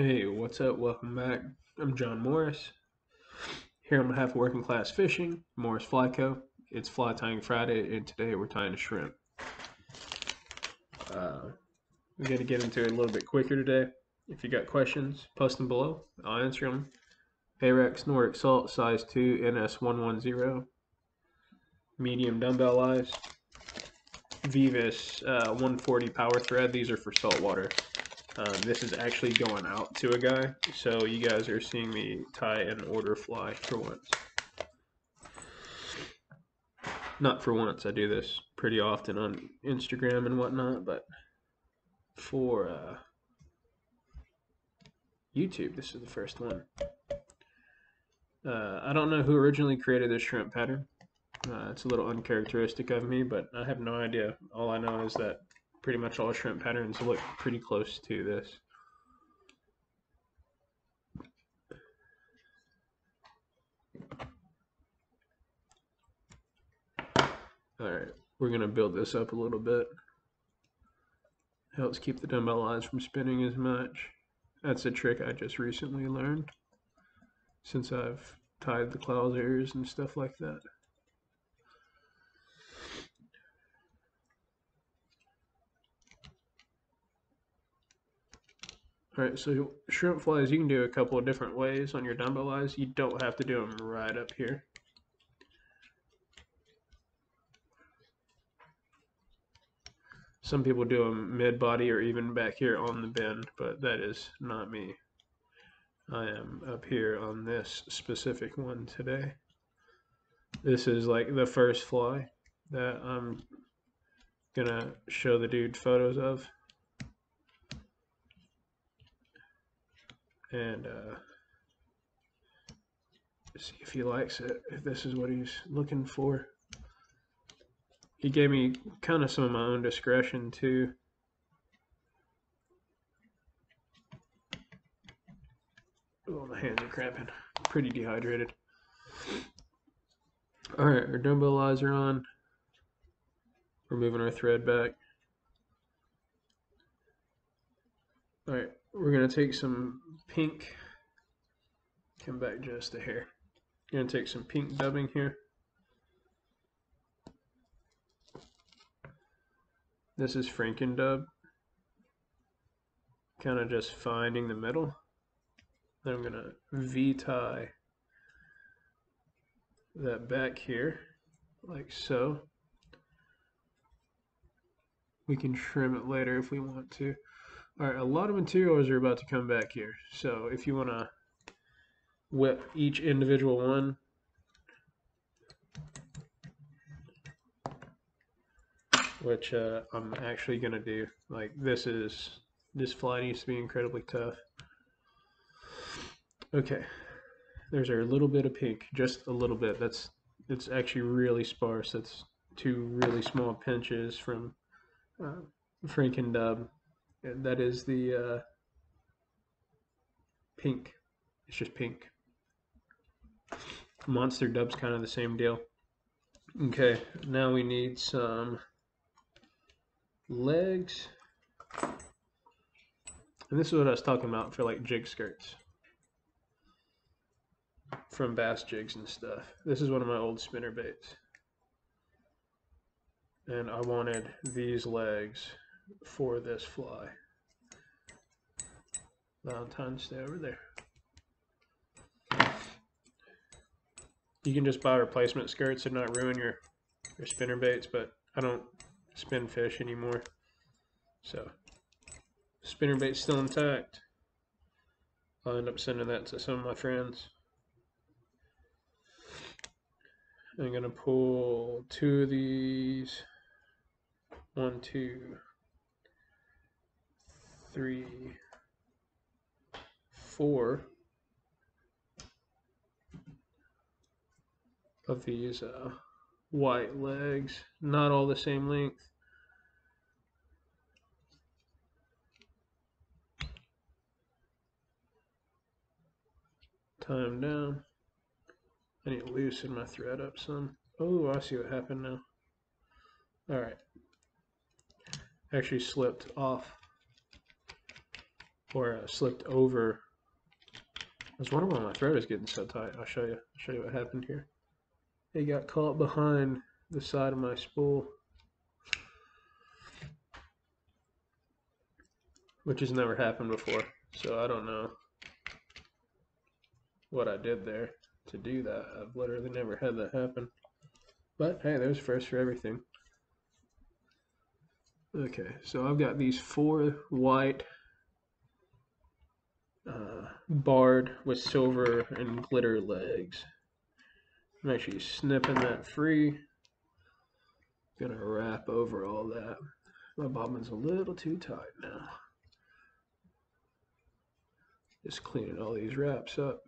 Hey, what's up? Welcome back. I'm Jon Morris. Here behalf of Working Class Fishing, Morris Fly Co. It's Fly Tying Friday, and today we're tying a shrimp. Uh, we're going to get into it a little bit quicker today. If you got questions, post them below. I'll answer them. Ahrex Nordic Salt, size 2, NS110. Medium dumbbell eyes. Veevus uh, 140 power thread. These are for saltwater. Um, this is actually going out to a guy, so you guys are seeing me tie an order fly for once. Not for once, I do this pretty often on Instagram and whatnot, but for uh, YouTube, this is the first one. Uh, I don't know who originally created this shrimp pattern. Uh, it's a little uncharacteristic of me, but I have no idea. All I know is that pretty much all shrimp patterns look pretty close to this. Alright, we're going to build this up a little bit. Helps keep the dumbbell eyes from spinning as much. That's a trick I just recently learned since I've tied the Clousers and stuff like that. Alright, so shrimp flies you can do a couple of different ways on your dumbbell eyes. You don't have to do them right up here. Some people do them mid-body or even back here on the bend, but that is not me. I am up here on this specific one today. This is like the first fly that I'm gonna show the dude photos of. And uh, see if he likes it, if this is what he's looking for. He gave me kind of some of my own discretion too. Oh, my hands are cramping. Pretty dehydrated. Alright, our dumbbell eyes are on. We're moving our thread back. Alright, we're going to take some pink, come back just a hair. Going to take some pink dubbing here. This is Franken dub. Kind of just finding the middle. Then I'm going to V-tie that back here, like so. We can trim it later if we want to. All right, a lot of materials are about to come back here. So if you want to whip each individual one, which uh, I'm actually going to do. Like this is, this fly needs to be incredibly tough. Okay, there's our little bit of pink, just a little bit. That's, it's actually really sparse. That's two really small pinches from uh, and Dub and that is the uh, pink. It's just pink. Monster Dub's kind of the same deal. Okay, now we need some legs. And this is what I was talking about for like jig skirts. From bass jigs and stuff. This is one of my old spinner baits. And I wanted these legs for this fly. Valentine, stay over there. You can just buy replacement skirts and not ruin your, your spinner baits, but I don't spin fish anymore. So, spinner bait's still intact. I'll end up sending that to some of my friends. I'm going to pull two of these. One, two, three, four of these uh, white legs, not all the same length. Them down. I need to loosen my thread up some. Oh, I see what happened now. All right. Actually slipped off or uh, slipped over. I was wondering why my throat is getting so tight. I'll show you. I'll show you what happened here. It got caught behind the side of my spool, which has never happened before. So I don't know what I did there to do that. I've literally never had that happen. But hey, there's first for everything. Okay, so I've got these four white uh, barred with silver and glitter legs. Sure you snipping that free. Gonna wrap over all that. My bobbin's a little too tight now. Just cleaning all these wraps up.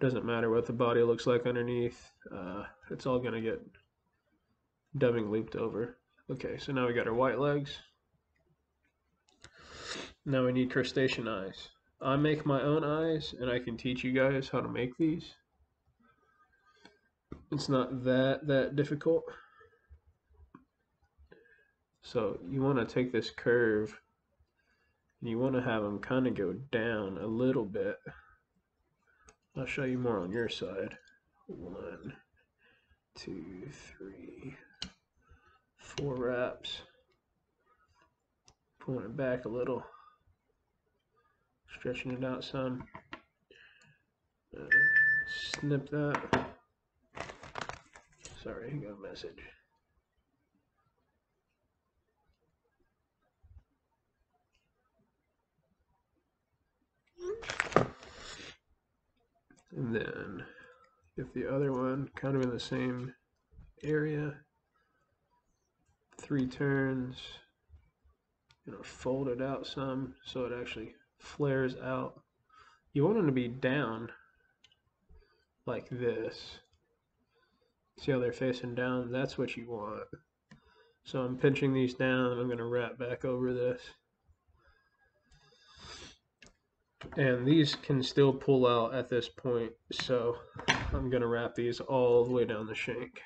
Doesn't matter what the body looks like underneath. Uh, it's all gonna get dubbing looped over. Okay, so now we got our white legs. Now we need crustacean eyes. I make my own eyes and I can teach you guys how to make these. It's not that that difficult. So you want to take this curve and you want to have them kind of go down a little bit. I'll show you more on your side. One, two, three, four wraps. Pulling it back a little. Stretching it out some. Uh, snip that. Sorry, I got a message. And then if the other one kind of in the same area, three turns, you know, fold it out some so it actually flares out. You want them to be down like this. See how they're facing down? That's what you want. So I'm pinching these down. I'm going to wrap back over this. And these can still pull out at this point. So I'm going to wrap these all the way down the shank.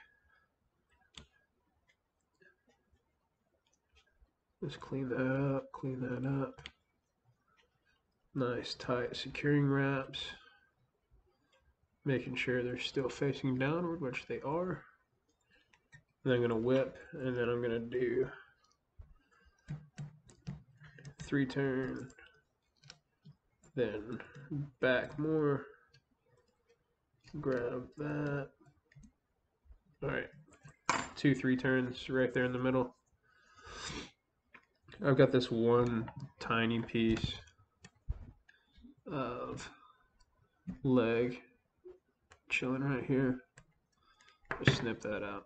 Just clean that up, clean that up. Nice tight securing wraps making sure they're still facing downward, which they are. And I'm going to whip, and then I'm going to do three turn, then back more, grab that. All right, two, three turns right there in the middle. I've got this one tiny piece of leg chilling right here. Just snip that out.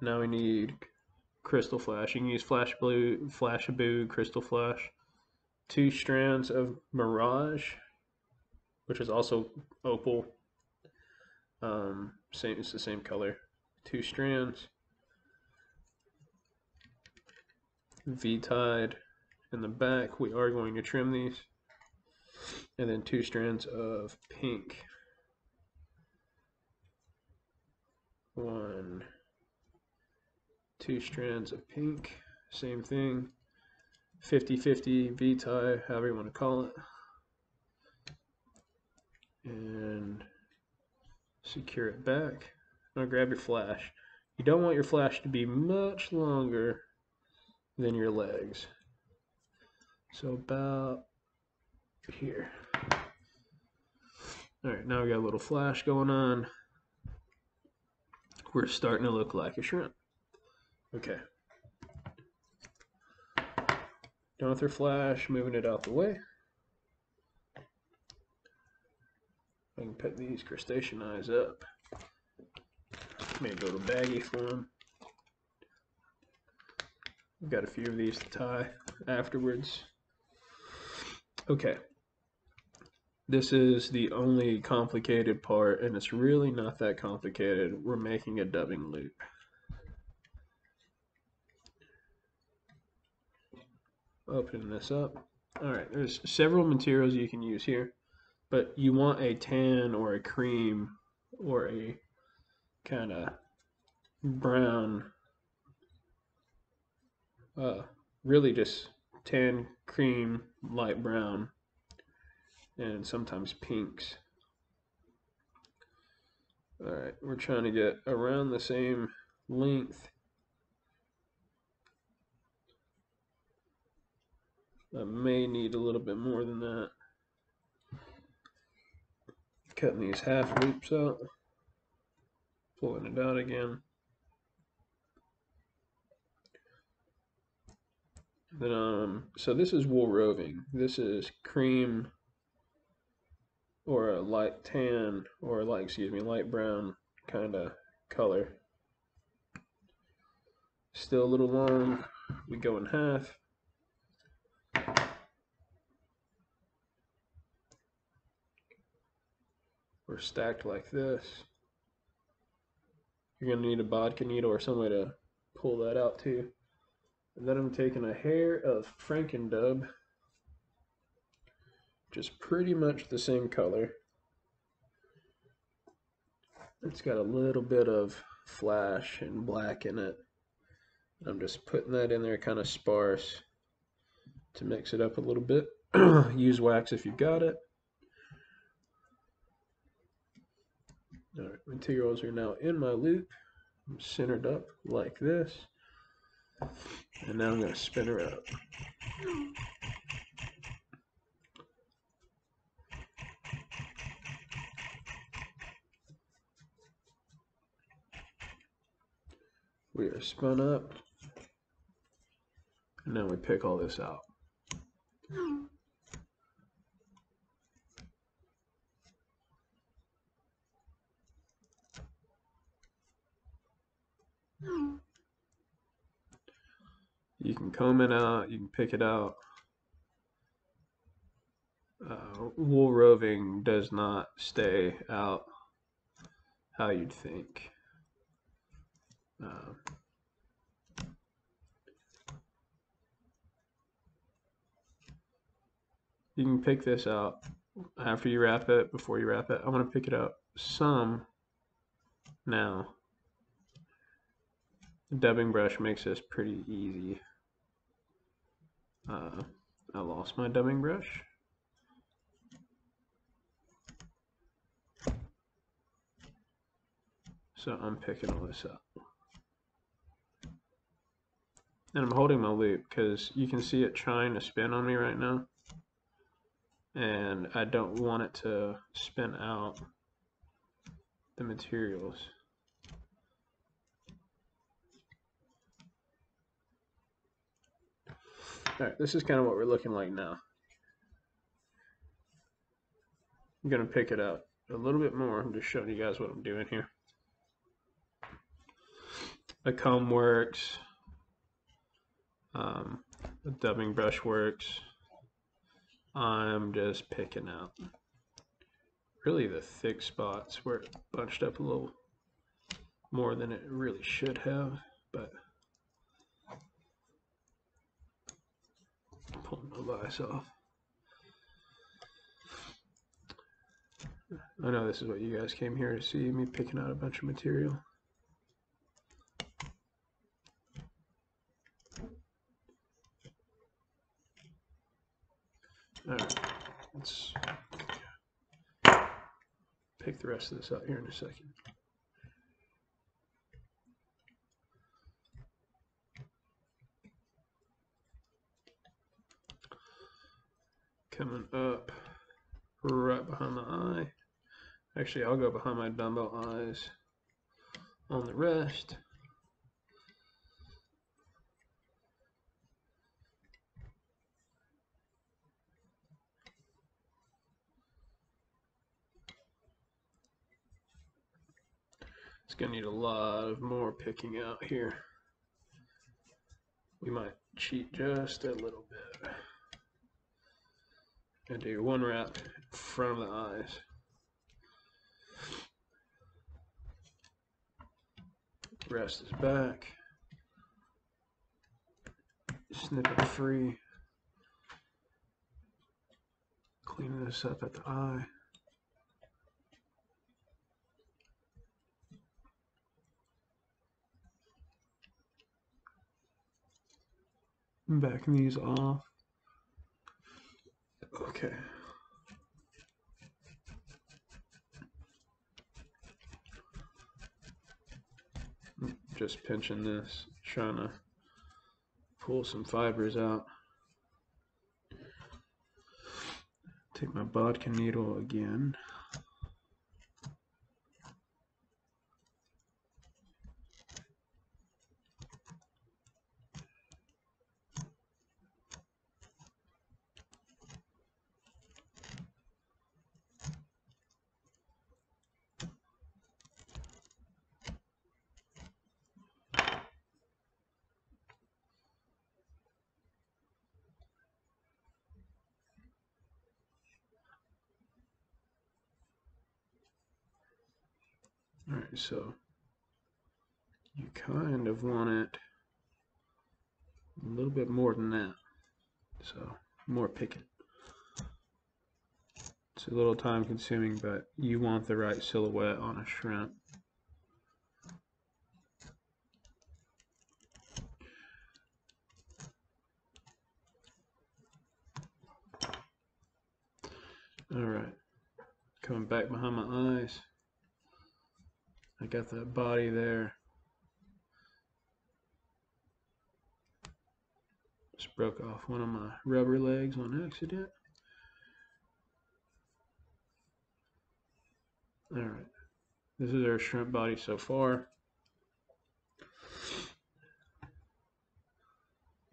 Now we need crystal flash. You can use flash blue, Flashabou, crystal flash. Two strands of mirage, which is also opal. Um, same, it's the same color. Two strands. V-tied in the back. We are going to trim these. And then two strands of pink one, two strands of pink, same thing, 50-50 V-tie, however you want to call it, and secure it back. Now grab your flash. You don't want your flash to be much longer than your legs. So about here. Alright, now we got a little flash going on we're starting to look like a shrimp. Okay. Done with our flash, moving it out the way. I can put these crustacean eyes up. Maybe go to baggy form. I've got a few of these to tie afterwards. Okay. This is the only complicated part, and it's really not that complicated. We're making a dubbing loop. Open this up. Alright, there's several materials you can use here, but you want a tan or a cream or a kind of brown, uh, really just tan, cream, light brown, and sometimes pinks. Alright, we're trying to get around the same length. I may need a little bit more than that. Cutting these half loops out, pulling it out again. Then, um, so this is wool roving. This is cream or a light tan or like excuse me, light brown kind of color. Still a little long. We go in half. We're stacked like this. You're to need a bodkin needle or some way to pull that out too. And then I'm taking a hair of Frankendub, which is pretty much the same color. It's got a little bit of flash and black in it. I'm just putting that in there kind of sparse to mix it up a little bit. Use wax if you've got it. All right, materials are now in my loop. I'm centered up like this. And now I'm going to spin her up. Spun up. And now we pick all this out. You can comb it out, you can pick it out. Uh, wool roving does not stay out how you'd think. Uh, you can pick this out after you wrap it, before you wrap it. I want to pick it up some now. The dubbing brush makes this pretty easy. Uh, I lost my dubbing brush. So I'm picking all this up. And I'm holding my loop because you can see it trying to spin on me right now. And I don't want it to spin out the materials. All right, this is kind of what we're looking like now. I'm going to pick it up a little bit more. I'm just showing you guys what I'm doing here. A comb works. Um, the dubbing brush works. I'm just picking out really the thick spots where it bunched up a little more than it really should have, but pulling my bias off. I know this is what you guys came here to see, me picking out a bunch of material. Alright, let's pick the rest of this up here in a second. coming up right behind the eye. Actually, I'll go behind my dumbbell eyes on the rest. It's going to need a lot of more picking out here. We might cheat just a little bit and do one wrap in front of the eyes. Rest is back. Snip it free. Clean this up at the eye. Backing these off. Okay. Just pinching this, trying to pull some fibers out. Take my bodkin needle again. So you kind of want it a little bit more than that. So more picket. It's a little time consuming, but you want the right silhouette on a shrimp. All right, coming back behind my eyes. I got that body there. Just broke off one of my rubber legs on accident. All right, this is our shrimp body so far.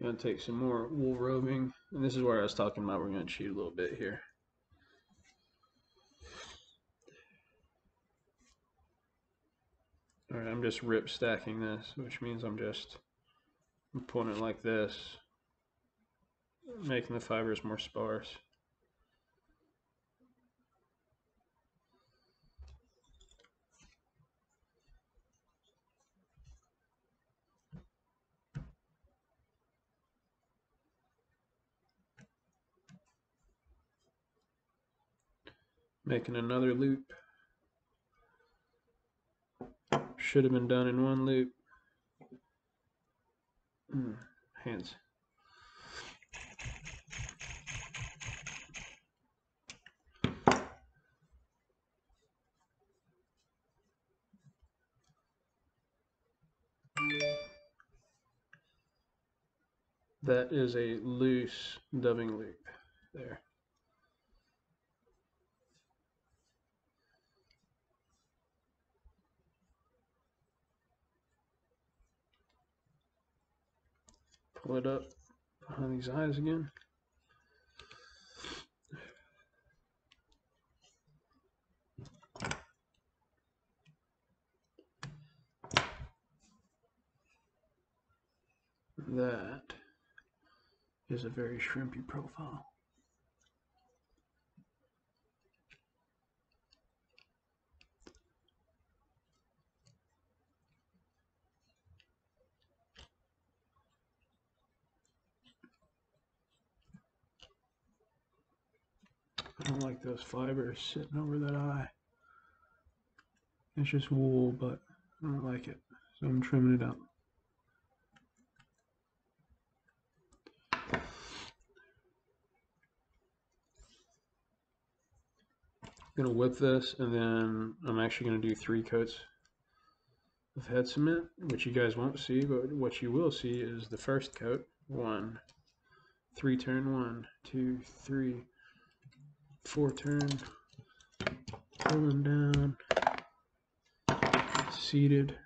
Gonna take some more wool roving, and this is where I was talking about. We're gonna cheat a little bit here. All right, I'm just rip stacking this, which means I'm just pulling it like this, making the fibers more sparse. Making another loop. Should have been done in one loop. Mm, hands. That is a loose dubbing loop there. Pull it up behind these eyes again. That is a very shrimpy profile. I don't like those fibers sitting over that eye. It's just wool, but I don't like it. So I'm trimming it out. I'm to whip this and then I'm actually going to do three coats of head cement, which you guys won't see, but what you will see is the first coat. One, three turn, one, two, three, four turn, pulling down, seated.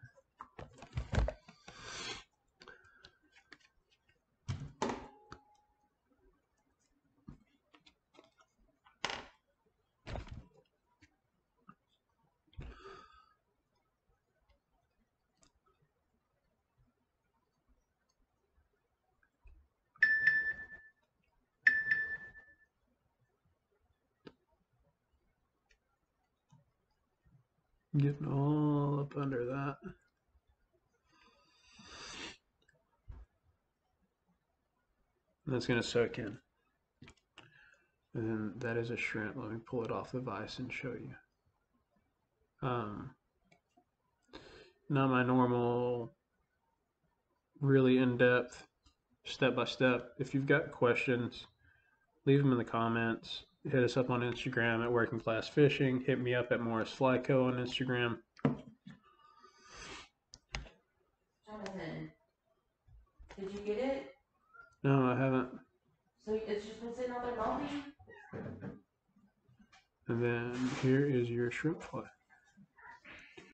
Getting all up under that. And that's going to soak in. And that is a shrimp. Let me pull it off the vise and show you. Um, not my normal, really in-depth, step-by-step. If you've got questions, leave them in the comments. Hit us up on Instagram at Working Class Fishing. Hit me up at Morris Fly Co on Instagram. Jonathan, did you get it? No, I haven't. So it's just been sitting out there melting? And then here is your shrimp fly.